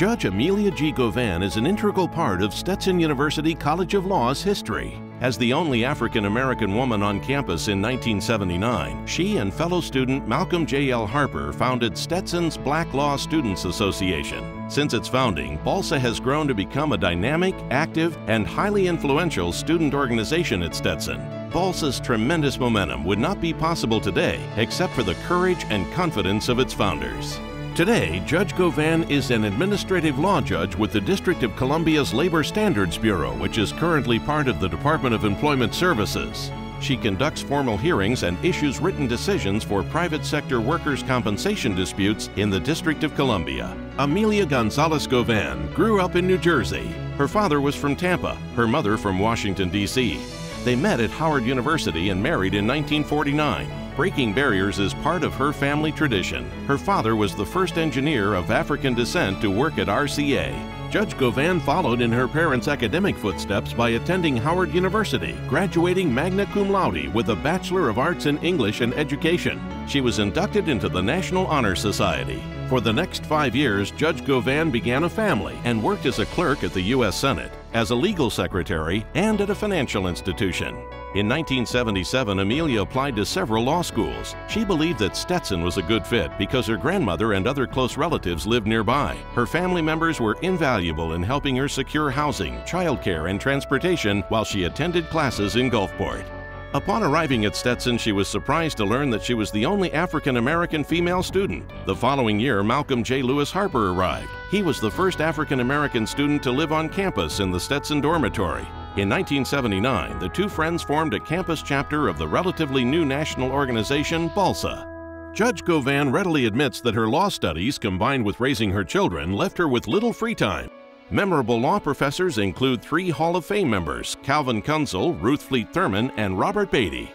Judge Amelia G. Govan is an integral part of Stetson University College of Law's history. As the only African American woman on campus in 1979, she and fellow student Malcolm J. L. Harper founded Stetson's Black Law Students Association. Since its founding, BALSA has grown to become a dynamic, active, and highly influential student organization at Stetson. BALSA's tremendous momentum would not be possible today except for the courage and confidence of its founders. Today, Judge Govan is an administrative law judge with the District of Columbia's Labor Standards Bureau, which is currently part of the Department of Employment Services. She conducts formal hearings and issues written decisions for private sector workers' compensation disputes in the District of Columbia. Amelia Gonzalez Govan grew up in New Jersey. Her father was from Tampa, her mother from Washington, D.C. They met at Howard University and married in 1949. Breaking barriers is part of her family tradition. Her father was the first engineer of African descent to work at RCA. Judge Govan followed in her parents' academic footsteps by attending Howard University, graduating magna cum laude with a Bachelor of Arts in English and Education. She was inducted into the National Honor Society. For the next five years, Judge Govan began a family and worked as a clerk at the U.S. Senate, as a legal secretary, and at a financial institution. In 1977, Amelia applied to several law schools. She believed that Stetson was a good fit because her grandmother and other close relatives lived nearby. Her family members were invaluable in helping her secure housing, childcare, and transportation while she attended classes in Gulfport. Upon arriving at Stetson, she was surprised to learn that she was the only African American female student. The following year, Malcolm J. Lewis Harper arrived. He was the first African American student to live on campus in the Stetson dormitory. In 1979, the two friends formed a campus chapter of the relatively new national organization, BALSA. Judge Govan readily admits that her law studies, combined with raising her children, left her with little free time. Memorable law professors include three Hall of Fame members Calvin Kuenzel, Ruth Fleet Thurman, and Robert Batey.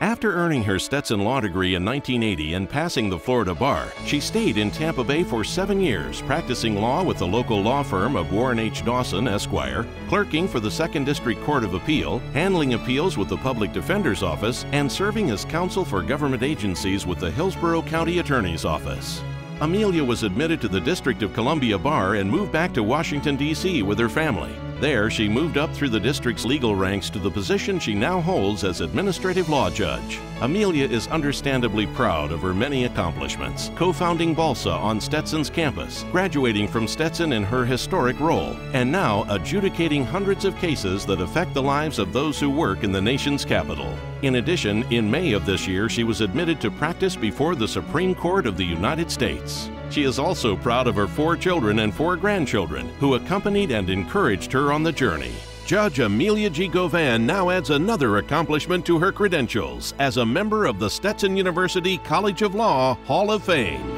After earning her Stetson Law degree in 1980 and passing the Florida bar, she stayed in Tampa Bay for seven years, practicing law with the local law firm of Warren H. Dawson, Esquire, clerking for the Second District Court of Appeal, handling appeals with the Public Defender's Office, and serving as counsel for government agencies with the Hillsborough County Attorney's Office. Amelia was admitted to the District of Columbia Bar and moved back to Washington, D.C. with her family. There, she moved up through the district's legal ranks to the position she now holds as administrative law judge. Amelia is understandably proud of her many accomplishments, co-founding BALSA on Stetson's campus, graduating from Stetson in her historic role, and now adjudicating hundreds of cases that affect the lives of those who work in the nation's capital. In addition, in May of this year, she was admitted to practice before the Supreme Court of the United States. She is also proud of her four children and four grandchildren who accompanied and encouraged her on the journey. Judge Amelia G. Govan now adds another accomplishment to her credentials as a member of the Stetson University College of Law Hall of Fame.